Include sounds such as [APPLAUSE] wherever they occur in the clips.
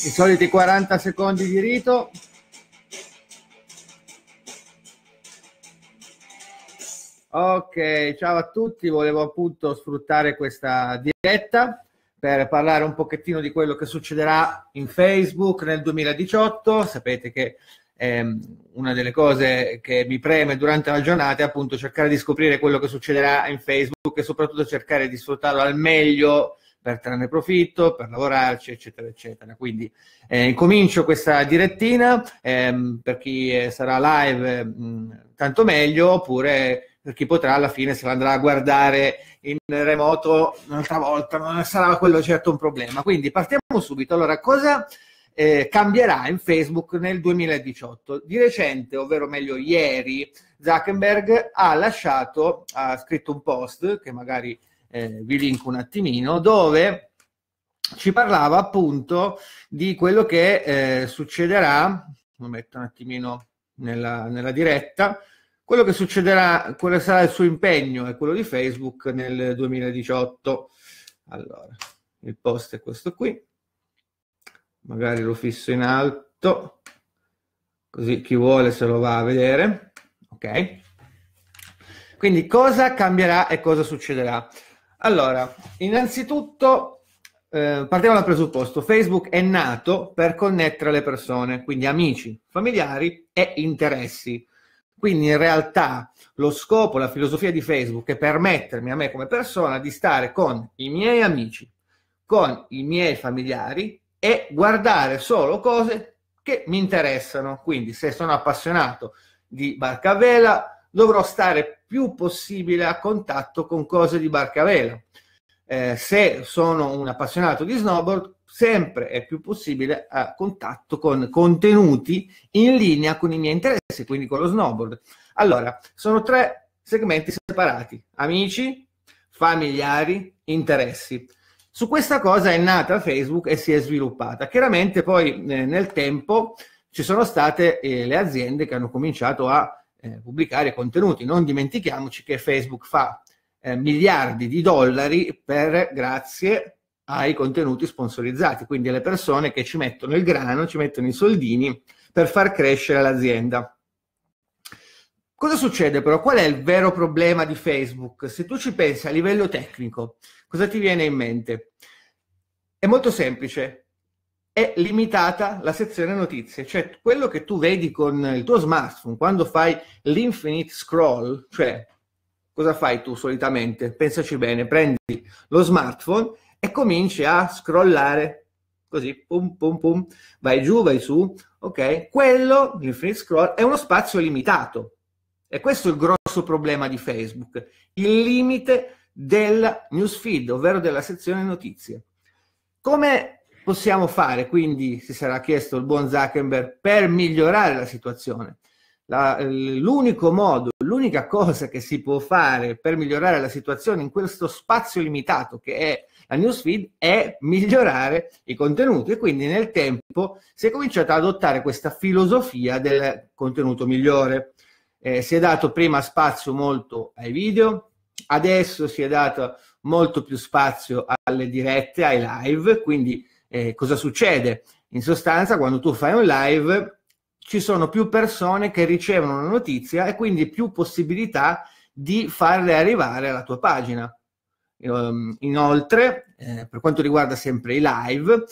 I soliti 40 secondi di rito. Ok, ciao a tutti, volevo appunto sfruttare questa diretta per parlare un pochettino di quello che succederà in Facebook nel 2018. Sapete che ehm, una delle cose che mi preme durante la giornata è appunto cercare di scoprire quello che succederà in Facebook e soprattutto cercare di sfruttarlo al meglio per trarne profitto, per lavorarci, eccetera, eccetera. Quindi eh, incomincio questa direttina, ehm, per chi eh, sarà live mh, tanto meglio, oppure per chi potrà alla fine se andrà a guardare in remoto un'altra volta, non sarà quello certo un problema. Quindi partiamo subito. Allora, cosa eh, cambierà in Facebook nel 2018? Di recente, ovvero meglio ieri, Zuckerberg ha lasciato, ha scritto un post che magari eh, vi linko un attimino, dove ci parlava appunto di quello che eh, succederà, lo metto un attimino nella, nella diretta, quello che succederà, quello sarà il suo impegno e quello di Facebook nel 2018. Allora, il post è questo qui, magari lo fisso in alto, così chi vuole se lo va a vedere, ok? Quindi cosa cambierà e cosa succederà? Allora, innanzitutto eh, partiamo dal presupposto, Facebook è nato per connettere le persone, quindi amici, familiari e interessi. Quindi in realtà lo scopo, la filosofia di Facebook è permettermi a me come persona di stare con i miei amici, con i miei familiari e guardare solo cose che mi interessano. Quindi se sono appassionato di barca a vela, dovrò stare più possibile a contatto con cose di barca a vela. Eh, se sono un appassionato di snowboard, sempre è più possibile a contatto con contenuti in linea con i miei interessi, quindi con lo snowboard. Allora, sono tre segmenti separati, amici, familiari, interessi. Su questa cosa è nata Facebook e si è sviluppata. Chiaramente poi eh, nel tempo ci sono state eh, le aziende che hanno cominciato a eh, pubblicare contenuti. Non dimentichiamoci che Facebook fa eh, miliardi di dollari per grazie ai contenuti sponsorizzati, quindi alle persone che ci mettono il grano, ci mettono i soldini per far crescere l'azienda. Cosa succede però? Qual è il vero problema di Facebook? Se tu ci pensi a livello tecnico, cosa ti viene in mente? È molto semplice, è limitata la sezione notizie, cioè quello che tu vedi con il tuo smartphone quando fai l'infinite scroll, cioè cosa fai tu solitamente? Pensaci bene, prendi lo smartphone e cominci a scrollare così, pum pum pum, vai giù, vai su, ok? Quello, l'infinite scroll, è uno spazio limitato. E questo è il grosso problema di Facebook, il limite del newsfeed, ovvero della sezione notizie. Come possiamo fare, quindi si sarà chiesto il buon Zuckerberg, per migliorare la situazione? La, l'unico modo, l'unica cosa che si può fare per migliorare la situazione in questo spazio limitato che è la newsfeed è migliorare i contenuti e quindi nel tempo si è cominciato ad adottare questa filosofia del contenuto migliore. Eh, si è dato prima spazio molto ai video, adesso si è dato molto più spazio alle dirette, ai live, quindi eh, cosa succede? In sostanza, quando tu fai un live, ci sono più persone che ricevono una notizia e quindi più possibilità di farle arrivare alla tua pagina. Um, inoltre, eh, per quanto riguarda sempre i live,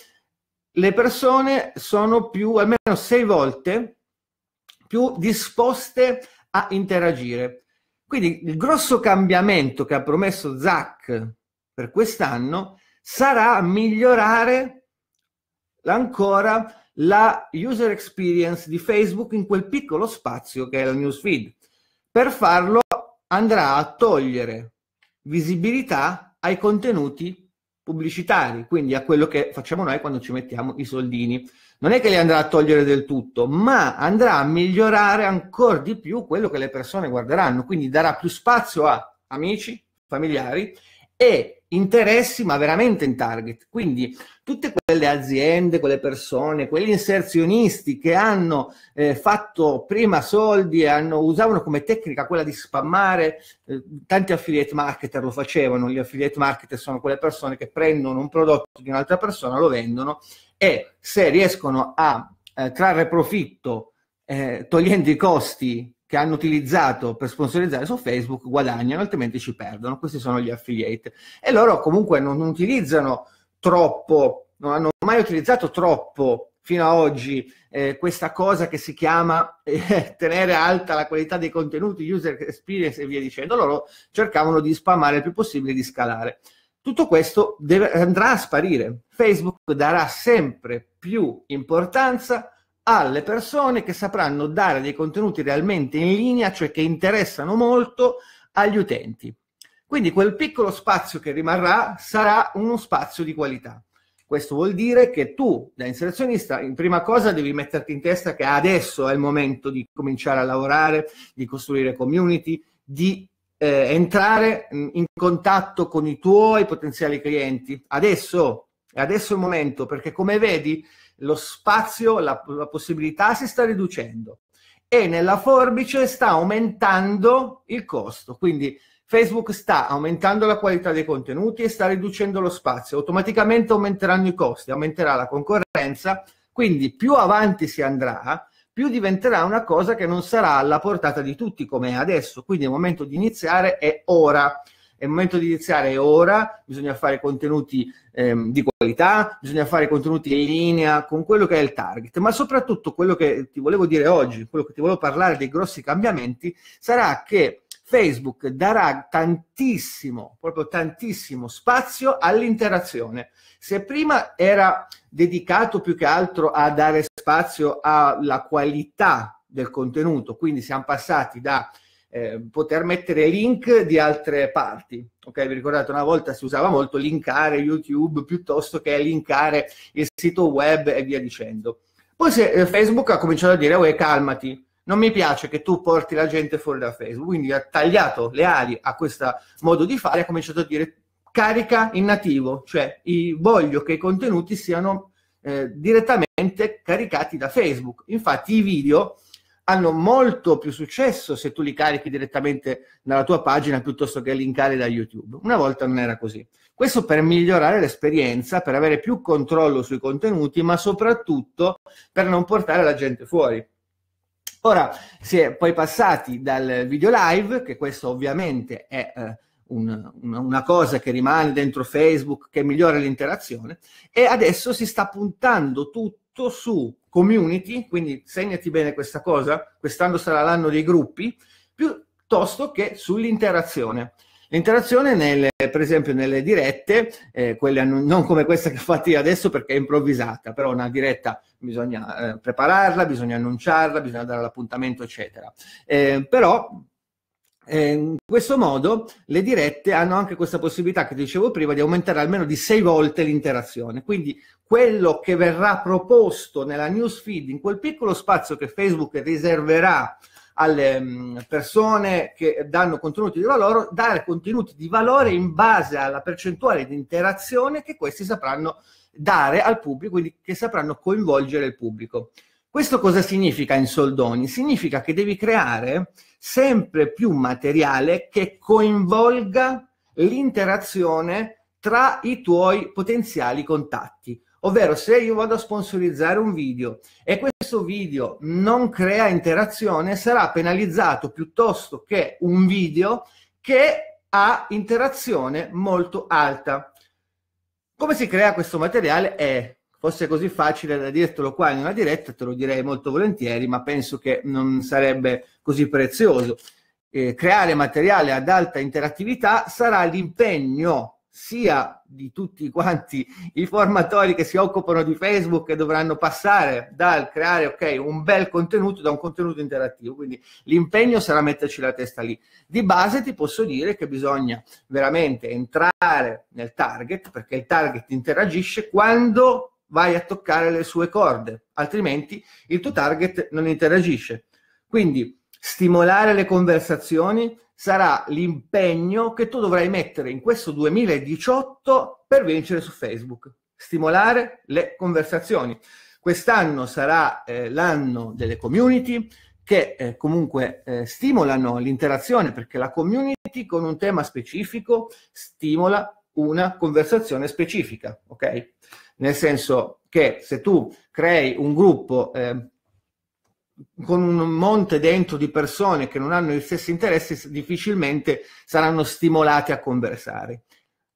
le persone sono più, almeno sei volte, più disposte a interagire. Quindi il grosso cambiamento che ha promesso Zach per quest'anno sarà migliorare ancora la user experience di Facebook in quel piccolo spazio che è la newsfeed. Per farlo andrà a togliere visibilità ai contenuti pubblicitari, quindi a quello che facciamo noi quando ci mettiamo i soldini. Non è che li andrà a togliere del tutto, ma andrà a migliorare ancora di più quello che le persone guarderanno, quindi darà più spazio a amici, familiari e interessi, ma veramente in target. Quindi tutte quelle aziende, quelle persone, quegli inserzionisti che hanno eh, fatto prima soldi e usavano come tecnica quella di spammare, eh, tanti affiliate marketer lo facevano, gli affiliate marketer sono quelle persone che prendono un prodotto di un'altra persona, lo vendono e se riescono a eh, trarre profitto eh, togliendo i costi che hanno utilizzato per sponsorizzare su Facebook guadagnano, altrimenti ci perdono. Questi sono gli affiliate. E loro comunque non, non utilizzano troppo, non hanno mai utilizzato troppo fino ad oggi eh, questa cosa che si chiama eh, [LAUGHS] tenere alta la qualità dei contenuti, user experience e via dicendo. Loro cercavano di spammare il più possibile di scalare. Tutto questo deve, andrà a sparire. Facebook darà sempre più importanza alle persone che sapranno dare dei contenuti realmente in linea, cioè che interessano molto agli utenti. Quindi quel piccolo spazio che rimarrà sarà uno spazio di qualità. Questo vuol dire che tu, da inserzionista, in prima cosa devi metterti in testa che adesso è il momento di cominciare a lavorare, di costruire community, di eh, entrare in contatto con i tuoi potenziali clienti. Adesso, è adesso il momento, perché come vedi lo spazio, la, la possibilità si sta riducendo e nella forbice sta aumentando il costo. Quindi Facebook sta aumentando la qualità dei contenuti e sta riducendo lo spazio. Automaticamente aumenteranno i costi, aumenterà la concorrenza, quindi più avanti si andrà, più diventerà una cosa che non sarà alla portata di tutti come è adesso. Quindi il momento di iniziare è ora è il momento di iniziare ora, bisogna fare contenuti ehm, di qualità, bisogna fare contenuti in linea con quello che è il target, ma soprattutto quello che ti volevo dire oggi, quello che ti volevo parlare dei grossi cambiamenti, sarà che Facebook darà tantissimo, proprio tantissimo spazio all'interazione. Se prima era dedicato più che altro a dare spazio alla qualità del contenuto, quindi siamo passati da eh, poter mettere link di altre parti. Ok, vi ricordate una volta si usava molto linkare YouTube piuttosto che linkare il sito web e via dicendo. Poi se, eh, Facebook ha cominciato a dire, oh, calmati, non mi piace che tu porti la gente fuori da Facebook, quindi ha tagliato le ali a questo modo di fare, ha cominciato a dire carica in nativo, cioè i, voglio che i contenuti siano eh, direttamente caricati da Facebook. Infatti i video hanno molto più successo se tu li carichi direttamente dalla tua pagina piuttosto che linkare da YouTube. Una volta non era così. Questo per migliorare l'esperienza, per avere più controllo sui contenuti, ma soprattutto per non portare la gente fuori. Ora si è poi passati dal video live, che questo ovviamente è eh, un, una cosa che rimane dentro Facebook, che migliora l'interazione, e adesso si sta puntando tutto su community, quindi segnati bene questa cosa, quest'anno sarà l'anno dei gruppi, piuttosto che sull'interazione. L'interazione, nelle, per esempio, nelle dirette, eh, quelle non come questa che fate adesso perché è improvvisata, però una diretta bisogna eh, prepararla, bisogna annunciarla, bisogna dare l'appuntamento, eccetera. Eh, però eh, in questo modo le dirette hanno anche questa possibilità che dicevo prima di aumentare almeno di sei volte l'interazione. Quindi quello che verrà proposto nella newsfeed, in quel piccolo spazio che Facebook riserverà alle mm, persone che danno contenuti di valore, dare contenuti di valore in base alla percentuale di interazione che questi sapranno dare al pubblico, quindi che sapranno coinvolgere il pubblico. Questo cosa significa in soldoni? Significa che devi creare sempre più materiale che coinvolga l'interazione tra i tuoi potenziali contatti. Ovvero se io vado a sponsorizzare un video e questo video non crea interazione, sarà penalizzato piuttosto che un video che ha interazione molto alta. Come si crea questo materiale? È fosse così facile da dirtelo qua in una diretta, te lo direi molto volentieri, ma penso che non sarebbe così prezioso. Eh, creare materiale ad alta interattività sarà l'impegno sia di tutti quanti i formatori che si occupano di Facebook e dovranno passare dal creare ok un bel contenuto da un contenuto interattivo quindi l'impegno sarà metterci la testa lì di base ti posso dire che bisogna veramente entrare nel target perché il target interagisce quando vai a toccare le sue corde, altrimenti il tuo target non interagisce. Quindi stimolare le conversazioni, sarà l'impegno che tu dovrai mettere in questo 2018 per vincere su Facebook, stimolare le conversazioni. Quest'anno sarà eh, l'anno delle community che eh, comunque eh, stimolano l'interazione perché la community con un tema specifico stimola una conversazione specifica, ok? Nel senso che se tu crei un gruppo eh, con un monte dentro di persone che non hanno gli stessi interessi, difficilmente saranno stimolati a conversare.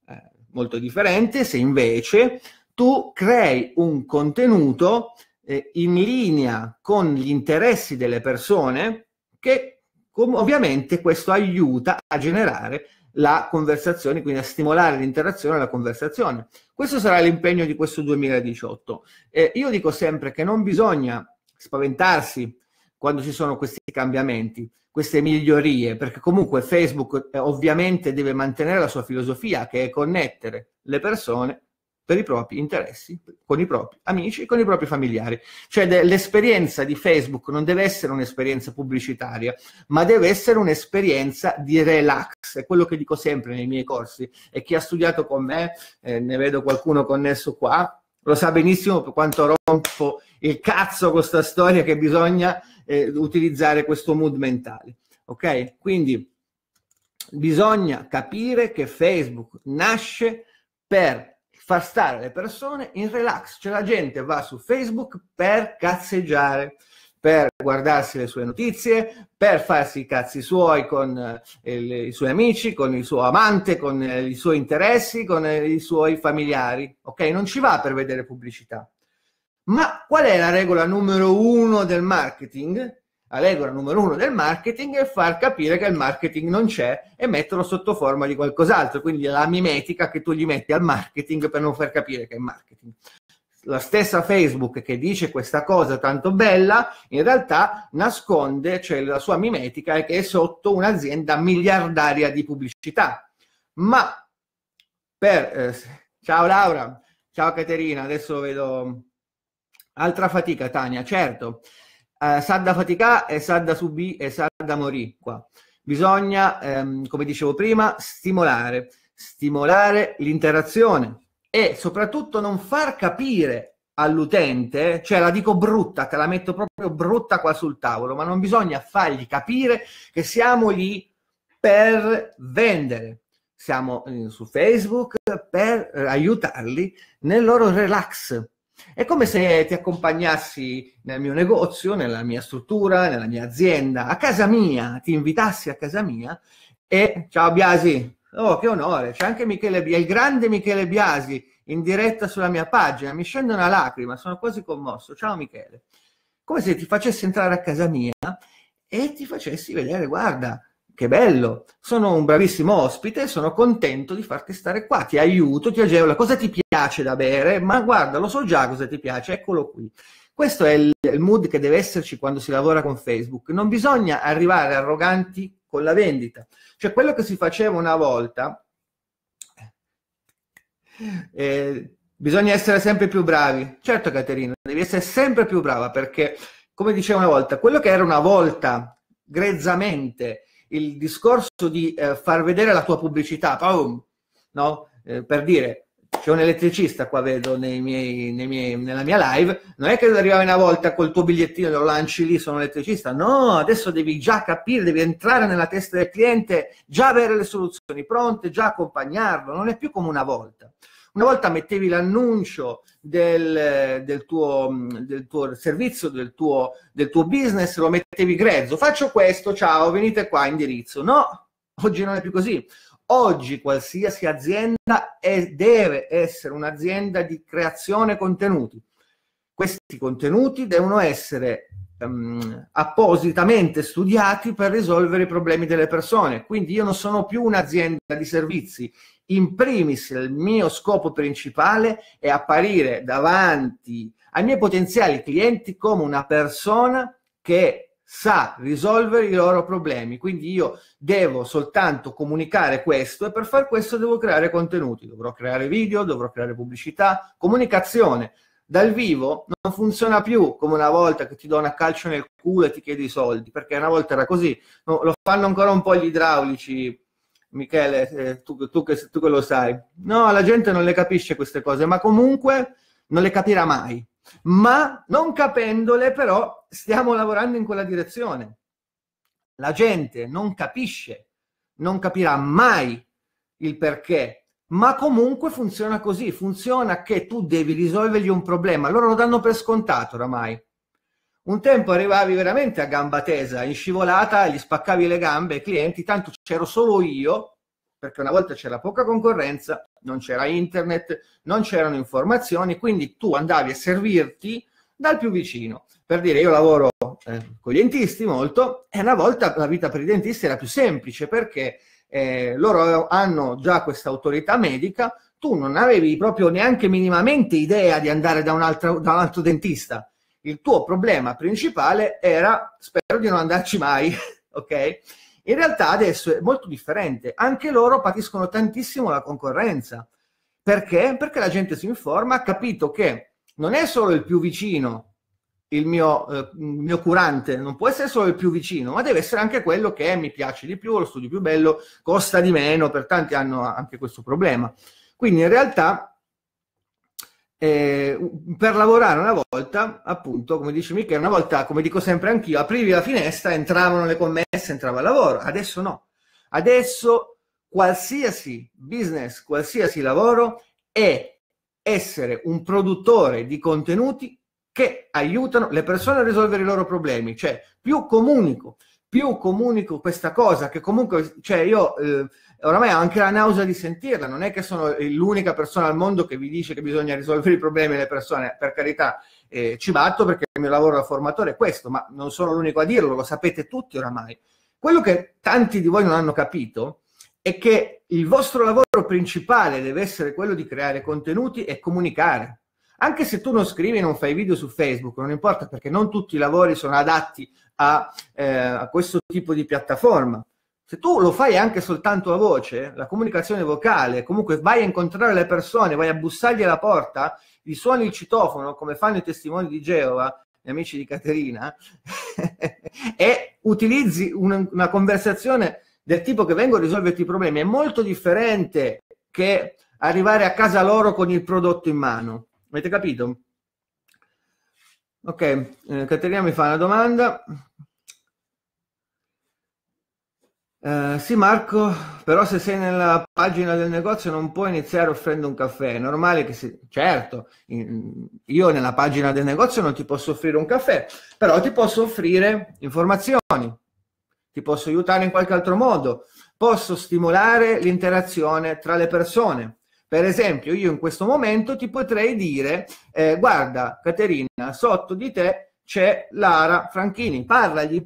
Eh, molto differente se invece tu crei un contenuto eh, in linea con gli interessi delle persone che ovviamente questo aiuta a generare la conversazione, quindi a stimolare l'interazione e la conversazione. Questo sarà l'impegno di questo 2018. Eh, io dico sempre che non bisogna spaventarsi quando ci sono questi cambiamenti, queste migliorie, perché comunque Facebook eh, ovviamente deve mantenere la sua filosofia che è connettere le persone per i propri interessi, con i propri amici e con i propri familiari. Cioè de- l'esperienza di Facebook non deve essere un'esperienza pubblicitaria, ma deve essere un'esperienza di relax. È quello che dico sempre nei miei corsi. E chi ha studiato con me, eh, ne vedo qualcuno connesso qua, lo sa benissimo per quanto rompo il cazzo con questa storia che bisogna eh, utilizzare questo mood mentale. Ok? Quindi bisogna capire che Facebook nasce per far stare le persone in relax, cioè la gente va su Facebook per cazzeggiare, per guardarsi le sue notizie, per farsi i cazzi suoi con eh, i suoi amici, con il suo amante, con eh, i suoi interessi, con eh, i suoi familiari. Ok? Non ci va per vedere pubblicità. Ma qual è la regola numero uno del marketing? La regola numero uno del marketing è far capire che il marketing non c'è e metterlo sotto forma di qualcos'altro. Quindi la mimetica che tu gli metti al marketing per non far capire che è marketing la stessa Facebook che dice questa cosa tanto bella, in realtà nasconde, cioè la sua mimetica è che è sotto un'azienda miliardaria di pubblicità. Ma per... Eh, ciao Laura, ciao Caterina, adesso vedo altra fatica Tania, certo, eh, Sadda faticà e Sadda subì e Sadda morì qua. Bisogna, ehm, come dicevo prima, stimolare, stimolare l'interazione e soprattutto non far capire all'utente, cioè la dico brutta, te la metto proprio brutta qua sul tavolo, ma non bisogna fargli capire che siamo lì per vendere. Siamo eh, su Facebook per aiutarli nel loro relax. È come se ti accompagnassi nel mio negozio, nella mia struttura, nella mia azienda, a casa mia, ti invitassi a casa mia e ciao Biasi, Oh, che onore! C'è anche Michele Biasi, il grande Michele Biasi in diretta sulla mia pagina. Mi scende una lacrima, sono quasi commosso. Ciao Michele. Come se ti facessi entrare a casa mia e ti facessi vedere, guarda, che bello, sono un bravissimo ospite, sono contento di farti stare qua, ti aiuto, ti agevola, cosa ti piace da bere? Ma guarda, lo so già cosa ti piace, eccolo qui. Questo è il, il mood che deve esserci quando si lavora con Facebook. Non bisogna arrivare arroganti con la vendita. Cioè quello che si faceva una volta, eh, bisogna essere sempre più bravi. Certo Caterina, devi essere sempre più brava perché, come dicevo una volta, quello che era una volta grezzamente il discorso di eh, far vedere la tua pubblicità, boom, no? Eh, per dire c'è un elettricista qua vedo nei miei, nei miei, nella mia live, non è che arrivavi una volta col tuo bigliettino e lo lanci lì, sono elettricista, no, adesso devi già capire, devi entrare nella testa del cliente, già avere le soluzioni pronte, già accompagnarlo, non è più come una volta. Una volta mettevi l'annuncio del, del, tuo, del tuo, servizio, del tuo, del tuo business, lo mettevi grezzo, faccio questo, ciao, venite qua, indirizzo. No, oggi non è più così Oggi qualsiasi azienda è, deve essere un'azienda di creazione contenuti. Questi contenuti devono essere um, appositamente studiati per risolvere i problemi delle persone. Quindi io non sono più un'azienda di servizi. In primis il mio scopo principale è apparire davanti ai miei potenziali clienti come una persona che sa risolvere i loro problemi. Quindi io devo soltanto comunicare questo e per far questo devo creare contenuti, dovrò creare video, dovrò creare pubblicità, comunicazione. Dal vivo non funziona più come una volta che ti do una calcio nel culo e ti chiedi i soldi, perché una volta era così, lo fanno ancora un po' gli idraulici, Michele, eh, tu, tu, che, tu che lo sai. No, la gente non le capisce queste cose, ma comunque non le capirà mai. Ma non capendole, però, stiamo lavorando in quella direzione. La gente non capisce, non capirà mai il perché ma comunque funziona così, funziona che tu devi risolvergli un problema, loro lo danno per scontato oramai. Un tempo arrivavi veramente a gamba tesa, in scivolata, gli spaccavi le gambe ai clienti, tanto c'ero solo io, perché una volta c'era poca concorrenza, non c'era internet, non c'erano informazioni, quindi tu andavi a servirti dal più vicino. Per dire, io lavoro eh, con i dentisti molto e una volta la vita per i dentisti era più semplice perché eh, loro hanno già questa autorità medica, tu non avevi proprio neanche minimamente idea di andare da un altro, da un altro dentista. Il tuo problema principale era spero di non andarci mai, [LAUGHS] ok? In realtà adesso è molto differente, anche loro patiscono tantissimo la concorrenza. Perché? Perché la gente si informa, ha capito che non è solo il più vicino il mio, eh, mio, curante non può essere solo il più vicino, ma deve essere anche quello che mi piace di più, lo studio più bello, costa di meno, per tanti hanno anche questo problema. Quindi in realtà eh, per lavorare una volta, appunto, come dice Michele, una volta, come dico sempre anch'io, aprivi la finestra, entravano le commesse, entrava il lavoro. Adesso no. Adesso qualsiasi business, qualsiasi lavoro è essere un produttore di contenuti che aiutano le persone a risolvere i loro problemi. Cioè, più comunico, più comunico questa cosa, che comunque, cioè io eh, oramai ho anche la nausea di sentirla, non è che sono l'unica persona al mondo che vi dice che bisogna risolvere i problemi delle persone, per carità, eh, ci batto perché il mio lavoro da formatore è questo, ma non sono l'unico a dirlo, lo sapete tutti oramai. Quello che tanti di voi non hanno capito è che il vostro lavoro principale deve essere quello di creare contenuti e comunicare anche se tu non scrivi e non fai video su Facebook, non importa perché non tutti i lavori sono adatti a, eh, a questo tipo di piattaforma. Se tu lo fai anche soltanto a voce, la comunicazione vocale, comunque vai a incontrare le persone, vai a bussargli alla porta, gli suoni il citofono come fanno i testimoni di Geova, gli amici di Caterina, [LAUGHS] e utilizzi una, una conversazione del tipo che vengo a risolverti i problemi, è molto differente che arrivare a casa loro con il prodotto in mano. Avete capito? Ok, eh, Caterina mi fa una domanda. Eh, sì Marco, però se sei nella pagina del negozio non puoi iniziare offrendo un caffè, è normale che si... Certo, io nella pagina del negozio non ti posso offrire un caffè, però ti posso offrire informazioni, ti posso aiutare in qualche altro modo, posso stimolare l'interazione tra le persone. Per esempio, io in questo momento ti potrei dire, eh, guarda Caterina, sotto di te c'è Lara Franchini, parlagli,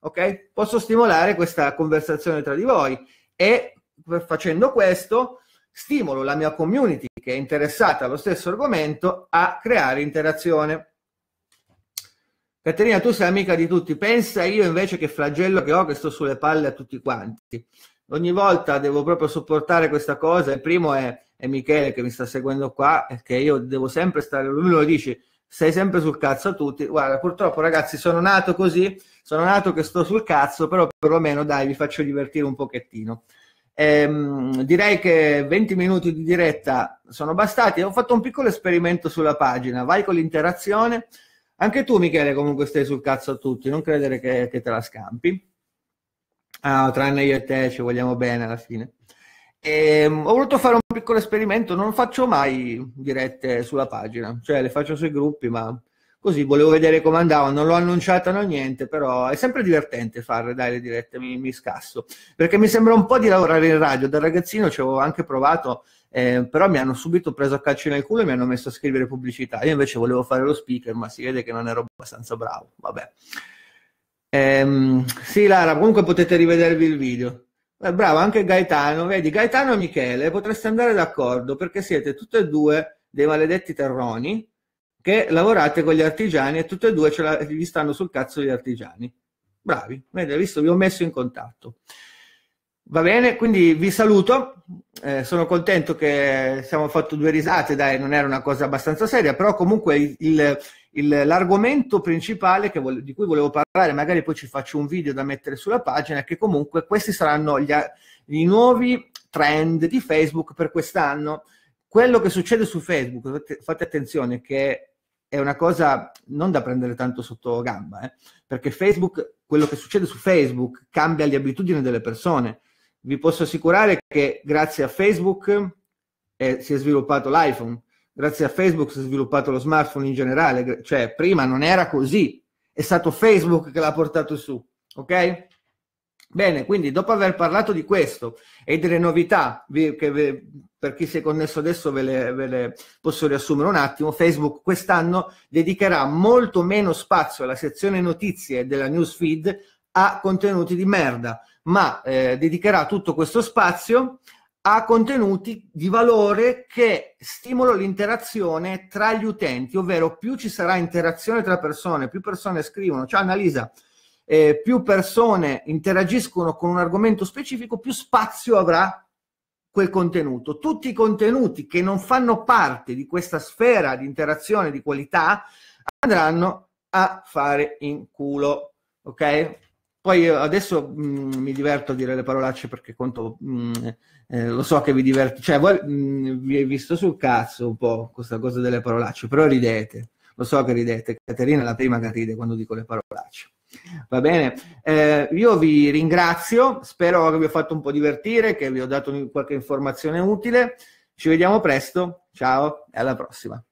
ok? Posso stimolare questa conversazione tra di voi e facendo questo stimolo la mia community che è interessata allo stesso argomento a creare interazione. Caterina, tu sei amica di tutti, pensa io invece che flagello che ho che sto sulle palle a tutti quanti. Ogni volta devo proprio sopportare questa cosa. Il primo è e Michele che mi sta seguendo qua, che io devo sempre stare, lui lo dice, sei sempre sul cazzo a tutti. Guarda, purtroppo ragazzi sono nato così, sono nato che sto sul cazzo, però perlomeno dai, vi faccio divertire un pochettino. Ehm, direi che 20 minuti di diretta sono bastati. Ho fatto un piccolo esperimento sulla pagina. Vai con l'interazione. Anche tu, Michele, comunque stai sul cazzo a tutti. Non credere che, che te la scampi. Ah, tranne io e te, ci vogliamo bene alla fine. Ehm, ho voluto fare un piccolo esperimento, non faccio mai dirette sulla pagina, cioè le faccio sui gruppi, ma così volevo vedere come andava, non l'ho annunciata, no niente, però è sempre divertente fare dai, le dirette, mi, mi, scasso, perché mi sembra un po' di lavorare in radio, da ragazzino ci avevo anche provato, eh, però mi hanno subito preso a calci nel culo e mi hanno messo a scrivere pubblicità, io invece volevo fare lo speaker, ma si vede che non ero abbastanza bravo, vabbè. Ehm, sì Lara, comunque potete rivedervi il video. Eh, bravo, anche Gaetano, vedi, Gaetano e Michele potreste andare d'accordo perché siete tutti e due dei maledetti terroni che lavorate con gli artigiani e tutti e due la, vi stanno sul cazzo gli artigiani. Bravi, vedi, visto, vi ho messo in contatto. Va bene, quindi vi saluto. Eh, sono contento che siamo fatto due risate, dai, non era una cosa abbastanza seria, però comunque il, il, l'argomento principale vo- di cui volevo parlare, magari poi ci faccio un video da mettere sulla pagina, è che comunque questi saranno gli, i nuovi trend di Facebook per quest'anno. Quello che succede su Facebook, fate, fate attenzione che è una cosa non da prendere tanto sotto gamba, eh? perché Facebook, quello che succede su Facebook cambia le abitudini delle persone. Vi posso assicurare che grazie a Facebook eh, si è sviluppato l'iPhone, grazie a Facebook si è sviluppato lo smartphone in generale, cioè prima non era così, è stato Facebook che l'ha portato su, ok? Bene, quindi dopo aver parlato di questo e delle novità, che per chi si è connesso adesso ve le, ve le, posso riassumere un attimo, Facebook quest'anno dedicherà molto meno spazio alla sezione notizie della newsfeed a contenuti di merda, ma eh, dedicherà tutto questo spazio a contenuti di valore che stimolano l'interazione tra gli utenti, ovvero più ci sarà interazione tra persone, più persone scrivono, ciao Annalisa, eh, più persone interagiscono con un argomento specifico, più spazio avrà quel contenuto. Tutti i contenuti che non fanno parte di questa sfera di interazione di qualità andranno a fare in culo, ok? Poi adesso mh, mm, mi diverto a dire le parolacce perché conto, mh, mm, eh, lo so che vi divertite, cioè voi mh, mm, vi hai visto sul cazzo un po' questa cosa delle parolacce, però ridete, lo so che ridete, Caterina è la prima che ride quando dico le parolacce. Va bene, eh, io vi ringrazio, spero che vi ho fatto un po' divertire, che vi ho dato qualche informazione utile. Ci vediamo presto, ciao e alla prossima.